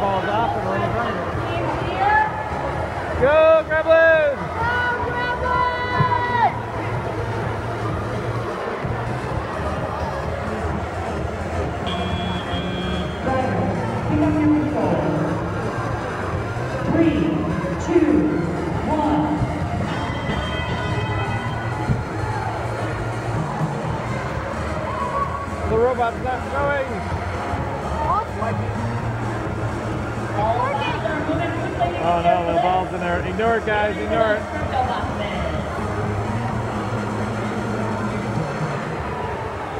falls off and we're in the front of it. Go, Gremlins! Three, two, one. The robot's not going! Oh no, the ball's in there. Ignore it, guys. Ignore it.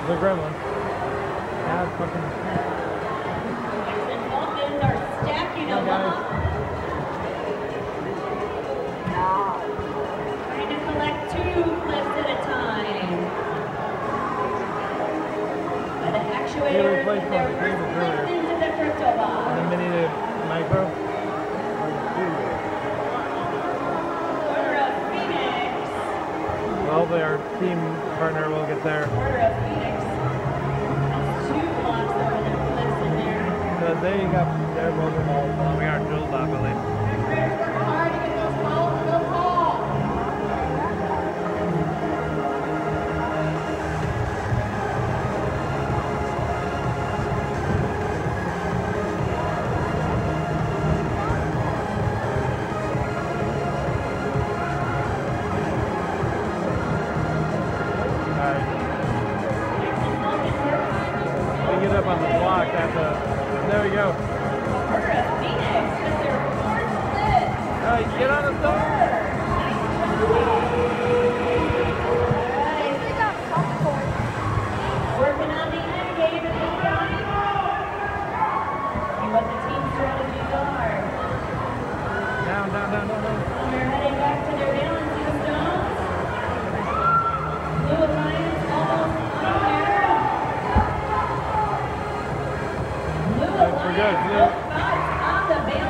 The gremlin. Now it's fucking. Are stacking up. Trying to collect two clips at a time. By the actuators, replaced and they're one of the cables first earlier. Hopefully our team partner will get there. Order of Phoenix. Has two blocks over their in there. So they got their mobile balls. Well, oh, we got drilled off at on the block, that's a. There we go. Order of Phoenix with their fourth clip. Alright, get on the phone! Working on the end game at this time. See what the team strategies are. Down, down, down, down, down. Yes,